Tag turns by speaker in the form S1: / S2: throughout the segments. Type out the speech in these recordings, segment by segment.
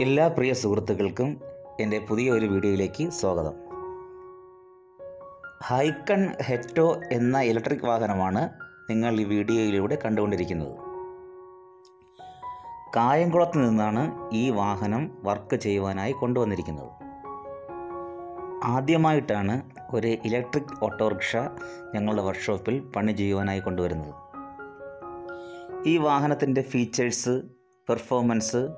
S1: എല്ലാ പ്രിയ സുഹൃത്തുക്കൾക്കും എന്റെ പുതിയ ഒരു വീഡിയോയിലേക്ക് സ്വാഗതം. ഹൈക്കൺ ഹെറ്റോ എന്ന ഇലക്ട്രിക് വാഹനമാണ് നിങ്ങൾ ഈ വീഡിയോയിലൂടെ കണ്ടുകൊണ്ടിരിക്കുന്നത്. കായംകുളത്ത് നിന്നാണ് ഈ വാഹനം വർക്ക് ചെയ്യുവാനായി കൊണ്ടുവന്നിരിക്കുന്നത്. ആദ്യമായിട്ടാണ് ഒരു ഇലക്ട്രിക് ഓട്ടോറിക്ഷ ഞങ്ങളുടെ വർക്ക്ഷോപ്പിൽ പണി ചെയ്യുവാനായി കൊണ്ടുവരുന്നത്. ഈ വാഹനത്തിന്റെ ഫീച്ചേഴ്സ് പെർഫോമൻസ്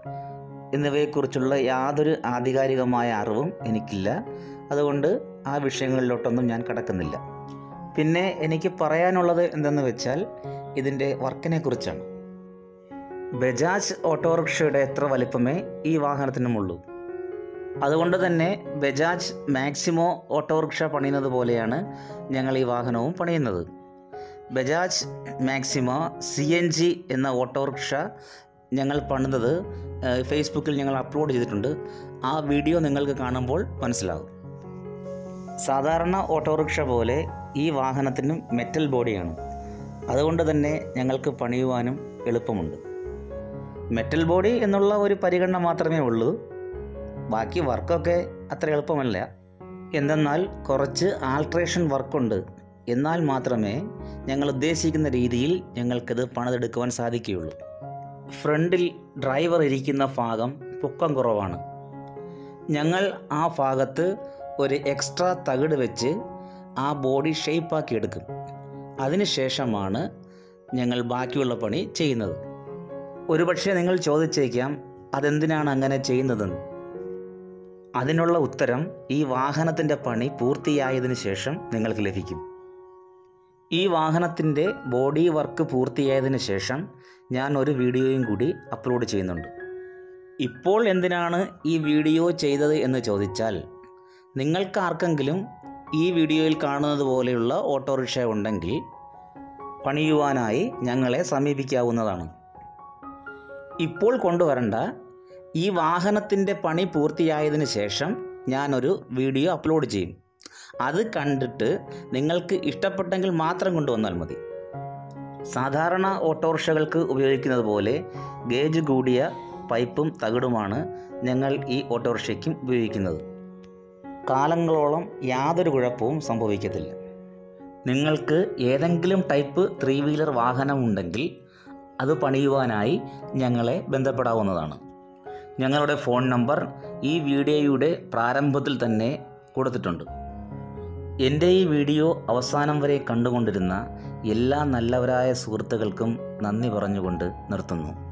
S1: എന്നിവയെക്കുറിച്ചുള്ള യാതൊരു ആധികാരികമായ അറിവും എനിക്കില്ല. അതുകൊണ്ട് ആ വിഷയങ്ങളിലോട്ടൊന്നും ഞാൻ കടക്കുന്നില്ല. പിന്നെ എനിക്ക് പറയാനുള്ളത് എന്തെന്ന് വെച്ചാൽ ഇതിന്റെ വർക്കിനെ കുറിച്ചാണ് ബജാജ് ഓട്ടോറിക്ഷയുടെ എത്ര വലിപ്പമേ ഈ വാഹനത്തിനുമുള്ളൂ. അതുകൊണ്ട് തന്നെ ബജാജ് മാക്സിമോ ഓട്ടോറിക്ഷ പണിയുന്നത് പോലെയാണ് ഞങ്ങൾ ഈ വാഹനവും പണിയുന്നത്. Bajaj Maximo C N G എന്ന ഓട്ടോറിക്ഷ ഞങ്ങൾ പണിതത് ഫേസ്ബുക്കിൽ ഞങ്ങൾ അപ്ലോഡ് ചെയ്തിട്ടുണ്ട്. ആ വീഡിയോ നിങ്ങൾക്ക് കാണുമ്പോൾ മനസ്സിലാകും. സാധാരണ ഓട്ടോറിക്ഷ പോലെ ഈ വാഹനത്തിനും മെറ്റൽ ബോഡിയാണ് അതുകൊണ്ട് തന്നെ ഞങ്ങൾക്ക് പണിയുവാനും എളുപ്പമുണ്ട്. മെറ്റൽ ബോഡി എന്നുള്ള ഒരു പരിഗണന മാത്രമേ ഉള്ളൂ. ബാക്കി വർക്കൊക്കെ അത്ര എളുപ്പമല്ല. എന്തെന്നാൽ കുറച്ച് ആൾട്രേഷൻ വർക്കുണ്ട്. എന്നാൽ മാത്രമേ ഞങ്ങൾ ഉദ്ദേശിക്കുന്ന രീതിയിൽ ഞങ്ങൾക്കിത് പണിതെടുക്കുവാൻ സാധിക്കുകയുള്ളൂ. ഫ്രണ്ടിൽ ഡ്രൈവർ ഇരിക്കുന്ന ഭാഗം പൊക്കം കുറവാണ്. ഞങ്ങൾ ആ ഭാഗത്ത് ഒരു എക്സ്ട്രാ തകിട് വെച്ച് ആ ബോഡി ഷേപ്പാക്കി എടുക്കും. അതിനുശേഷമാണ് ഞങ്ങൾ ബാക്കിയുള്ള പണി ചെയ്യുന്നത്. ഒരുപക്ഷെ നിങ്ങൾ ചോദിച്ചേക്കാം അതെന്തിനാണ് അങ്ങനെ ചെയ്യുന്നതെന്ന്? അതിനുള്ള ഉത്തരം ഈ വാഹനത്തിന്റെ പണി പൂർത്തിയായതിനു ശേഷം നിങ്ങൾക്ക് ലഭിക്കും. ഈ വാഹനത്തിന്റെ ബോഡി വർക്ക് പൂർത്തിയായതിനു ശേഷം ഞാൻ ഒരു വീഡിയോയും കൂടി അപ്ലോഡ് ചെയ്യുന്നുണ്ട്. ഇപ്പോൾ എന്തിനാണ് ഈ വീഡിയോ ചെയ്തത് എന്ന് ചോദിച്ചാൽ നിങ്ങൾക്കാർക്കെങ്കിലും ഈ വീഡിയോയിൽ കാണുന്നത് പോലെയുള്ള ഓട്ടോറിക്ഷ ഉണ്ടെങ്കിൽ പണിയുവാനായി ഞങ്ങളെ സമീപിക്കാവുന്നതാണ്. ഇപ്പോൾ കൊണ്ടുവരണ്ട ഈ വാഹനത്തിന്റെ പണി പൂർത്തിയായതിനു ശേഷം ഞാനൊരു വീഡിയോ അപ്ലോഡ് ചെയ്യും. അത് കണ്ടിട്ട് നിങ്ങൾക്ക് ഇഷ്ടപ്പെട്ടെങ്കിൽ മാത്രം കൊണ്ടുവന്നാൽ മതി. സാധാരണ ഓട്ടോറിക്ഷകൾക്ക് ഉപയോഗിക്കുന്നത് പോലെ ഗേജ് കൂടിയ പൈപ്പും തകിടുമാണ് ഞങ്ങൾ ഈ ഓട്ടോറിക്ഷയ്ക്കും ഉപയോഗിക്കുന്നത്. കാലങ്ങളോളം യാതൊരു കുഴപ്പവും സംഭവിക്കത്തില്ല. നിങ്ങൾക്ക് ഏതെങ്കിലും ടൈപ്പ് ത്രീ വീലർ വാഹനം ഉണ്ടെങ്കിൽ അത് പണിയുവാനായി ഞങ്ങളെ ബന്ധപ്പെടാവുന്നതാണ്. ഞങ്ങളുടെ ഫോൺ നമ്പർ ഈ വീഡിയോയുടെ പ്രാരംഭത്തിൽ തന്നെ കൊടുത്തിട്ടുണ്ട്. എന്റെ ഈ വീഡിയോ അവസാനം വരെ കണ്ടുകൊണ്ടിരുന്ന എല്ലാ നല്ലവരായ സുഹൃത്തുക്കൾക്കും നന്ദി പറഞ്ഞുകൊണ്ട് നിർത്തുന്നു.